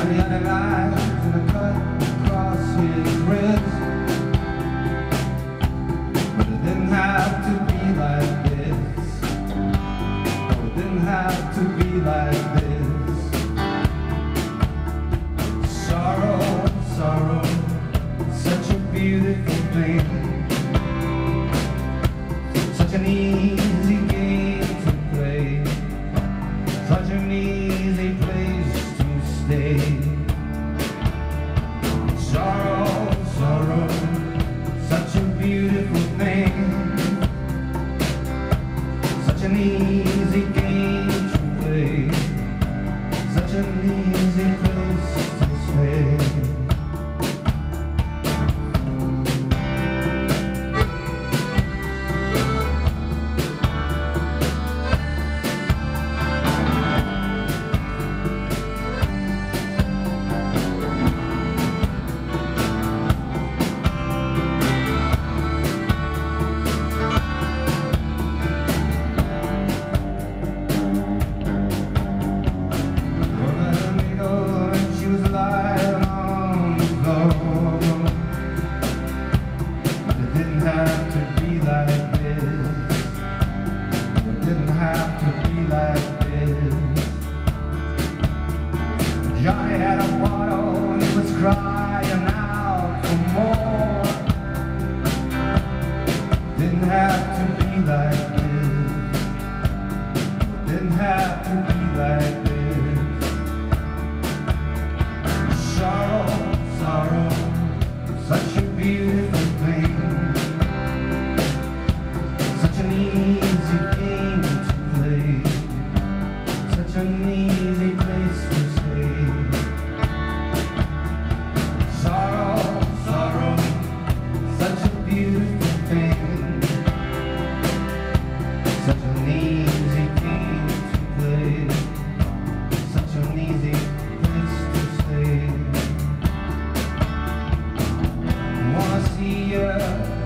I'd rather I cut across his wrist. me. didn't have to be like such an easy place to stay. Sorrow, sorrow, such a beautiful thing. Such an easy to play. Such an easy place to stay. Wanna see.